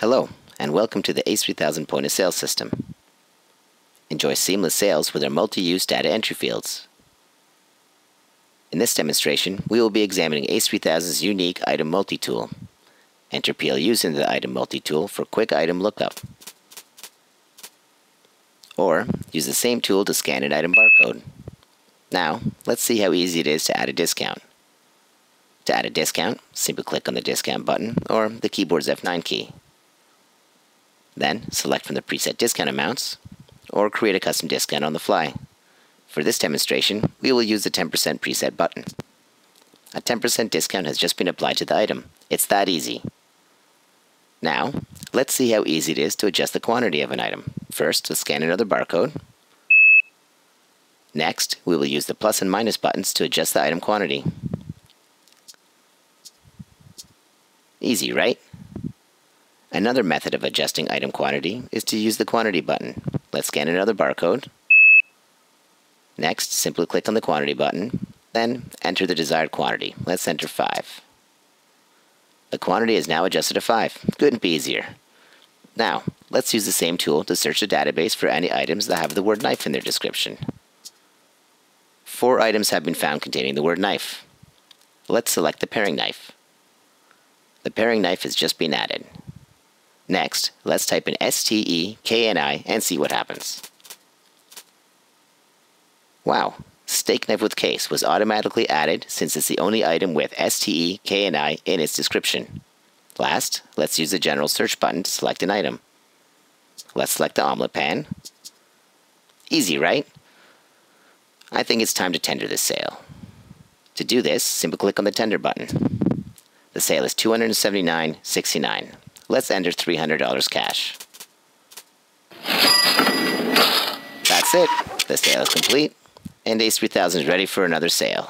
Hello, and welcome to the ACE 3000 point of sale system. Enjoy seamless sales with our multi-use data entry fields. In this demonstration, we will be examining ACE 3000's unique item multi-tool. Enter PLUs into the item multi-tool for quick item lookup. Or use the same tool to scan an item barcode. Now, let's see how easy it is to add a discount. To add a discount, simply click on the discount button or the keyboard's F9 key. Then select from the preset discount amounts or create a custom discount on the fly. For this demonstration, we will use the 10% preset button. A 10% discount has just been applied to the item. It's that easy. Now, let's see how easy it is to adjust the quantity of an item. First, to scan another barcode. Next, we will use the plus and minus buttons to adjust the item quantity. Easy, right? Another method of adjusting item quantity is to use the quantity button. Let's scan another barcode. Next, simply click on the quantity button, then enter the desired quantity. Let's enter 5. The quantity is now adjusted to 5. Couldn't be easier. Now, let's use the same tool to search the database for any items that have the word knife in their description. Four items have been found containing the word knife. Let's select the paring knife. The paring knife has just been added. Next, let's type in S-T-E-K-N-I and see what happens. Wow, steak knife with case was automatically added since it's the only item with S-T-E-K-N-I in its description. Last, let's use the general search button to select an item. Let's select the omelet pan. Easy, right? I think it's time to tender this sale. To do this, simply click on the tender button. The sale is $279.69. Let's enter $300 cash. That's it. The sale is complete, and ACE 3000 is ready for another sale.